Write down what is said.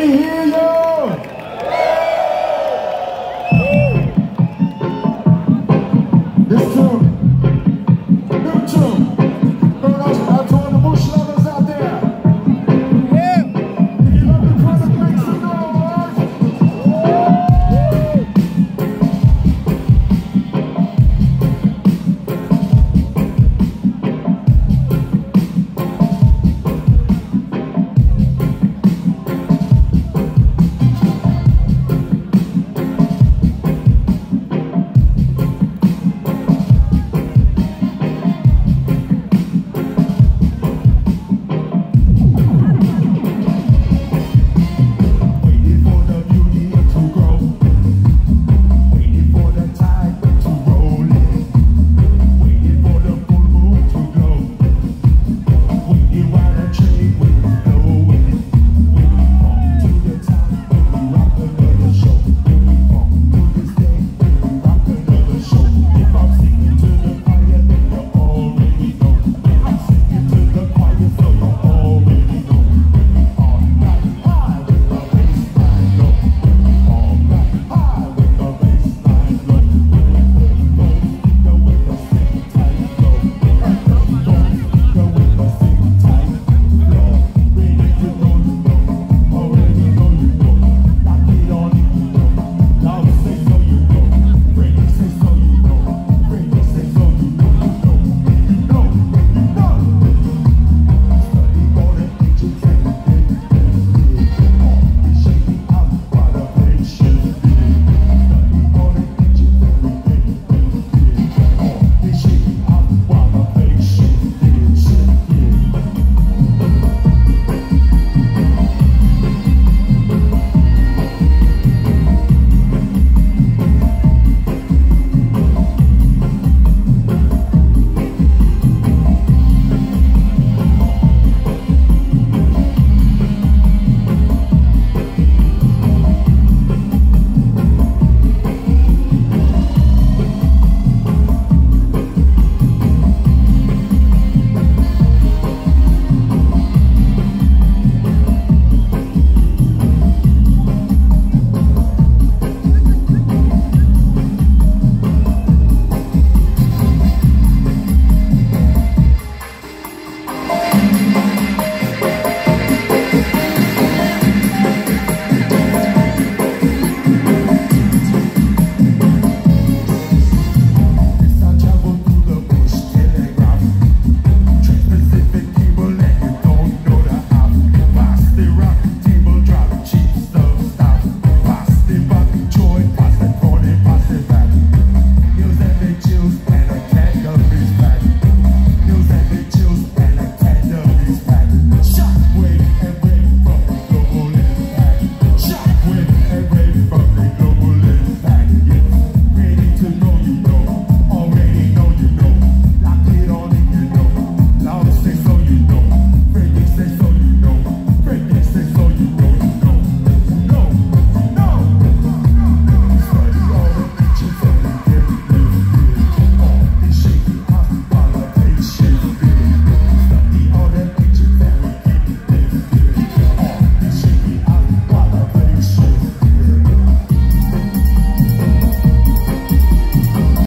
Yeah.